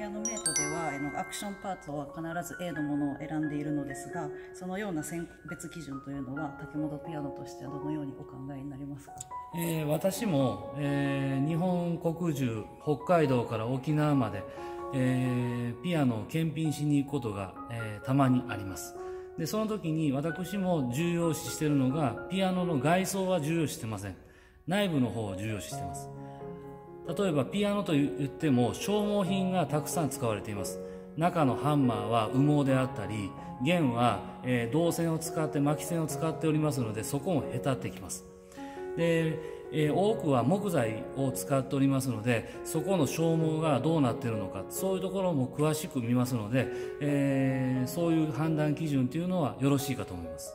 ピアノメイトではアクションパートは必ず A のものを選んでいるのですがそのような選別基準というのは竹本ピアノとしてはどのようにお考えになりますか、えー、私も、えー、日本国中北海道から沖縄まで、えー、ピアノを検品しに行くことが、え、たまにあります。でその時に私も重要視しているのがピアノの外装は重要視してません。内部の方を重要視してます。例えばピアノと言っても消耗品がたくさん使われています。中のハンマーは羽毛であったり弦は、えー、銅線を使って巻き線を使っておりますのでそこもへたってきます。で、え、多くは木材を使っておりますのでそこの消耗がどうなっているのかそういうところも詳しく見ますので、えー、そういう判断基準というのはよろしいかと思います。